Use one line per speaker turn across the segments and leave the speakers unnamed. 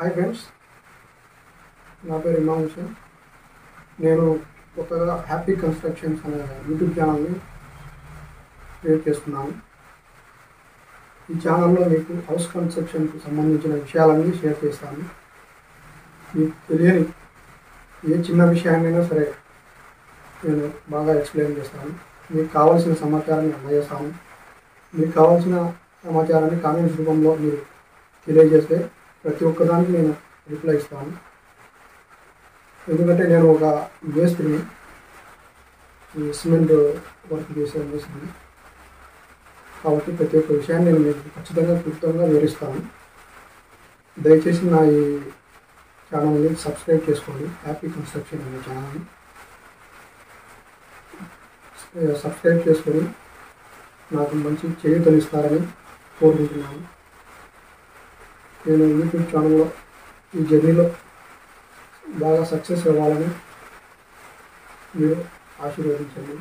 Hi friends నా పేరు ఇమాం నేను కొత్తగా హ్యాపీ కన్స్ట్రక్షన్స్ అనే యూట్యూబ్ ఛానల్ని క్రియేట్ చేస్తున్నాను. ఈ ఛానల్లో మీకు హౌస్ కన్స్ట్రక్షన్కి సంబంధించిన విషయాలన్నీ షేర్ చేస్తాను. మీకు తెలియని ఏ చిన్న విషయాన్నైనా సరే నేను బాగా ఎక్స్ప్లెయిన్ చేస్తాను. మీకు కావాల్సిన సమాచారాన్ని అందజేస్తాను మీకు కావాల్సిన సమాచారాన్ని కామెంట్స్ రూపంలో మీరు తెలియజేస్తే ప్రతి ఒక్కదానికి నేను రిప్లై ఇస్తాను. ఎందుకంటే నేను ఒక మేస్త్రిని ఈ సిమెంట్ వర్క్ చేసే మేస్త్రిని. కాబట్టి ప్రతి ఒక్క విషయాన్ని నేను మీకు ఖచ్చితంగా క్లుప్తంగా వివరిస్తాను. దయచేసి నా ఈ ఛానల్ని సబ్స్క్రైబ్ చేసుకోండి. హ్యాపీ కన్స్ట్రక్షన్ అనే ఛానల్ని. సబ్స్క్రైబ్ చేసుకొని నాకు మంచి చేయూతనిస్తారని కోరుకుంటున్నాను. నేను యూట్యూబ్ ఛానల్లో ఈ జర్నీలో బాగా సక్సెస్ అవ్వాలని మీరు ఆశీర్వదించండి.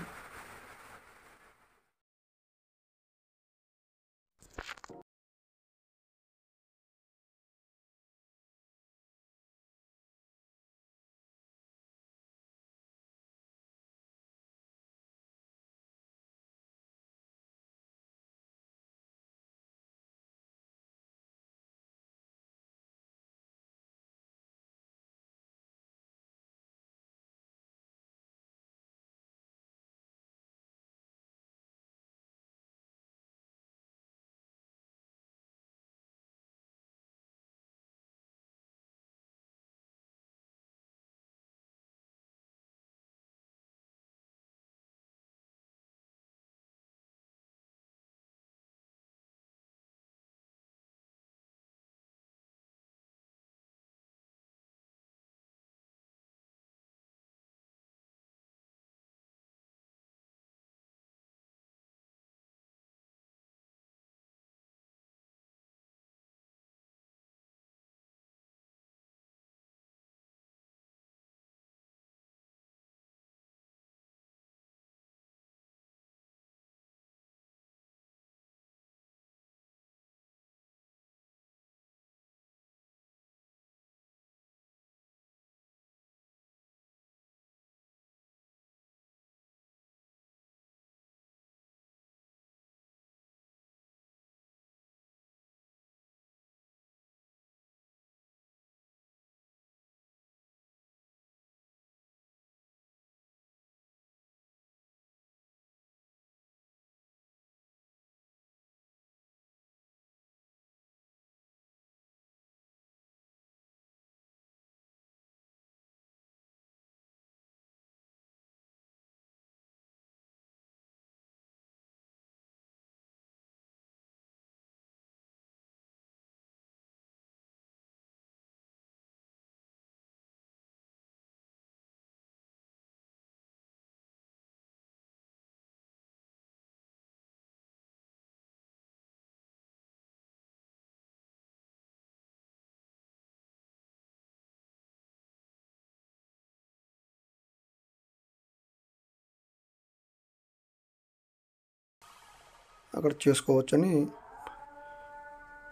అక్కడ చేసుకోవచ్చని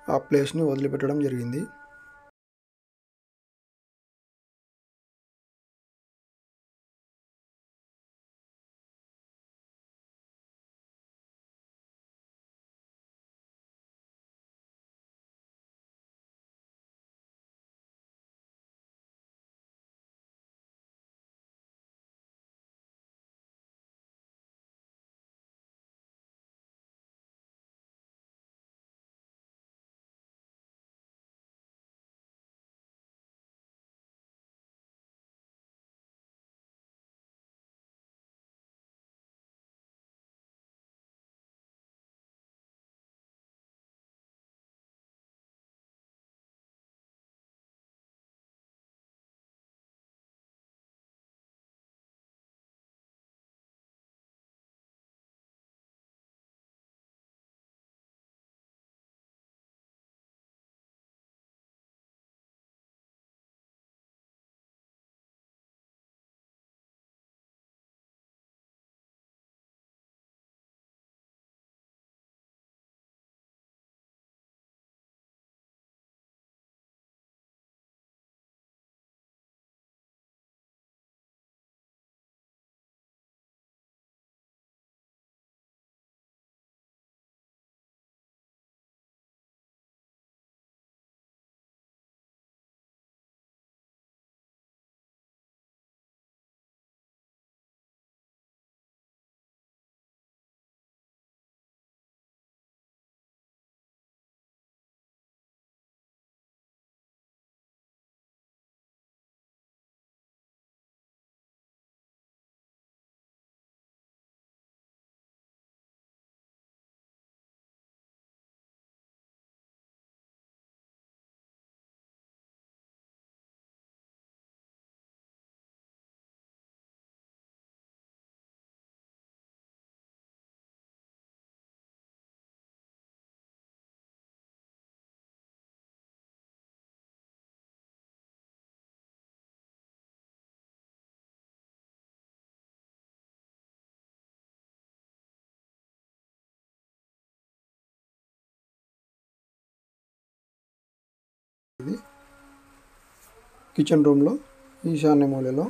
ఆ ప్లేస్ని వదిలిపెట్టడం జరిగింది. ఇది కిచెన్ రూమ్లో ఈశాన్య మూలలో